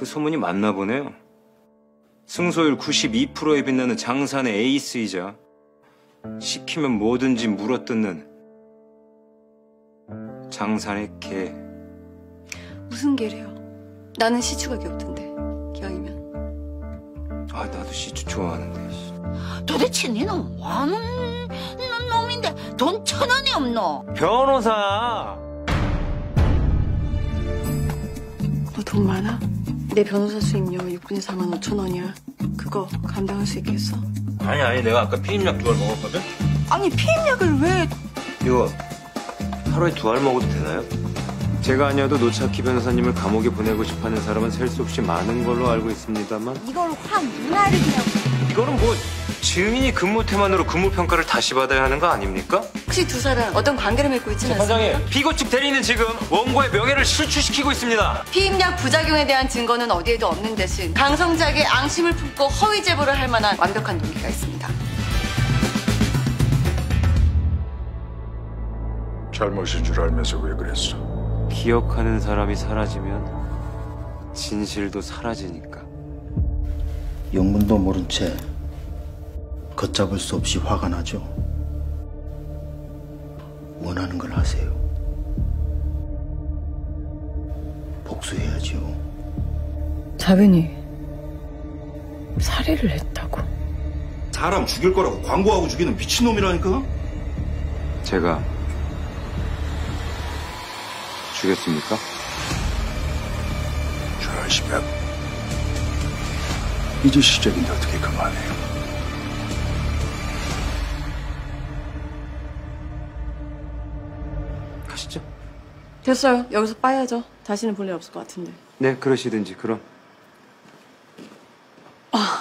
그 소문이 맞나 보네요. 승소율 92%에 빛나는 장산의 에이스이자 시키면 뭐든지 물어뜯는 장산의 개. 무슨 개래요? 나는 시추각이 없던데 기왕이면 아 나도 시추 좋아하는데. 씨. 도대체 니는 뭐하는 놈인데 돈 천 원이 없노? 변호사. 너 돈 많아? 내 변호사 수임료 6분에 4만 5천 원이야 그거 감당할 수 있겠어? 아니 아니 내가 아까 피임약 두 알 먹었거든. 아니 피임약을 왜 이거 하루에 두 알 먹어도 되나요? 제가 아니어도 노착희 변호사님을 감옥에 보내고 싶어하는 사람은 셀 수 없이 많은 걸로 알고 있습니다만 이걸 확 누나를 그냥 이거는 뭐 증인이 근무 태만으로 근무 평가를 다시 받아야 하는 거 아닙니까? 혹시 두 사람 어떤 관계를 맺고 있지는 않습니까? 재판장님 피고 측 대리는 지금 원고의 명예를 실추시키고 있습니다. 피임약 부작용에 대한 증거는 어디에도 없는 대신 강성작의 앙심을 품고 허위 제보를 할 만한 완벽한 동기가 있습니다 잘못인 줄 알면서 왜 그랬어? 기억하는 사람이 사라지면 진실도 사라지니까. 영문도 모른 채 걷잡을 수 없이 화가 나죠. 원하는 걸 하세요. 복수해야지요. 자변이 살해를 했다고? 사람 죽일 거라고 광고하고 죽이는 미친놈이라니까? 제가 죽였습니까? 저시면 이제 시작인데 어떻게 그만해요? 가시죠. 됐어요 여기서 빠야죠 다시는 볼 일 없을 것 같은데 네, 그러시든지 그럼. 아